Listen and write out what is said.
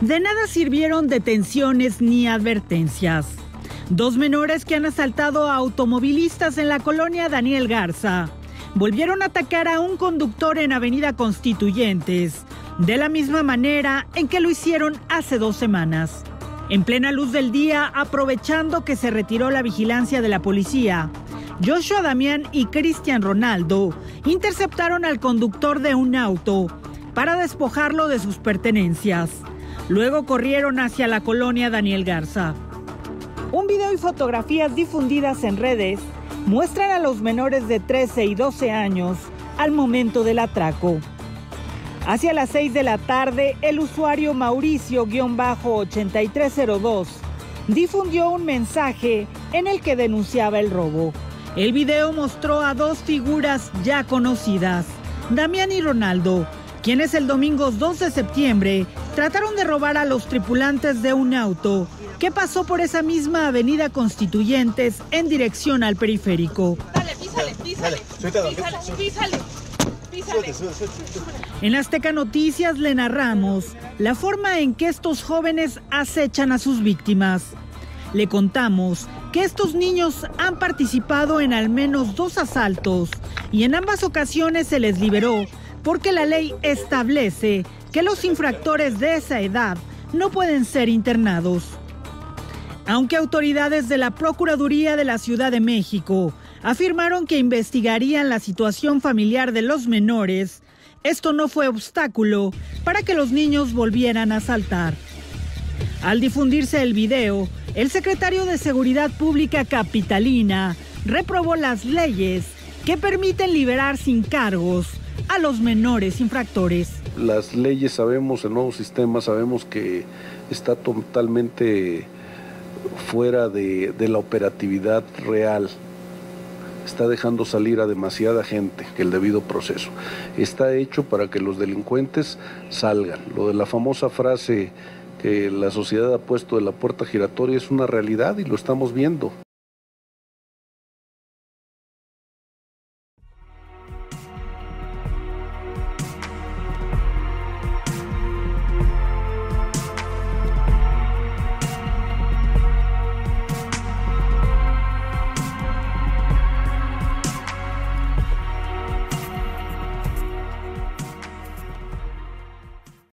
De nada sirvieron detenciones ni advertencias. Dos menores que han asaltado a automovilistas en la colonia Daniel Garza volvieron a atacar a un conductor en Avenida Constituyentes, de la misma manera en que lo hicieron hace dos semanas. En plena luz del día, aprovechando que se retiró la vigilancia de la policía, Joshua Damián y Cristian Ronaldo interceptaron al conductor de un auto para despojarlo de sus pertenencias. Luego corrieron hacia la colonia Daniel Garza. Un video y fotografías difundidas en redes muestran a los menores de 13 y 12 años al momento del atraco. Hacia las 6 de la tarde, el usuario Mauricio-8302 difundió un mensaje en el que denunciaba el robo. El video mostró a dos figuras ya conocidas, Damián y Ronaldo, quienes el domingo 2 de septiembre trataron de robar a los tripulantes de un auto que pasó por esa misma avenida Constituyentes en dirección al periférico. Dale, písale, písale, písale, písale, En Azteca Noticias le narramos la forma en que estos jóvenes acechan a sus víctimas. Le contamos que estos niños han participado en al menos dos asaltos y en ambas ocasiones se les liberó porque la ley establece que los infractores de esa edad no pueden ser internados. Aunque autoridades de la Procuraduría de la Ciudad de México afirmaron que investigarían la situación familiar de los menores, esto no fue obstáculo para que los niños volvieran a saltar. Al difundirse el video, el secretario de Seguridad Pública Capitalina reprobó las leyes que permiten liberar sin cargos a los menores infractores. Las leyes sabemos, el nuevo sistema sabemos que está totalmente fuera de, la operatividad real está dejando salir a demasiada gente el debido proceso. Está hecho para que los delincuentes salgan. Lo de la famosa frase que la sociedad ha puesto de la puerta giratoria es una realidad y lo estamos viendo.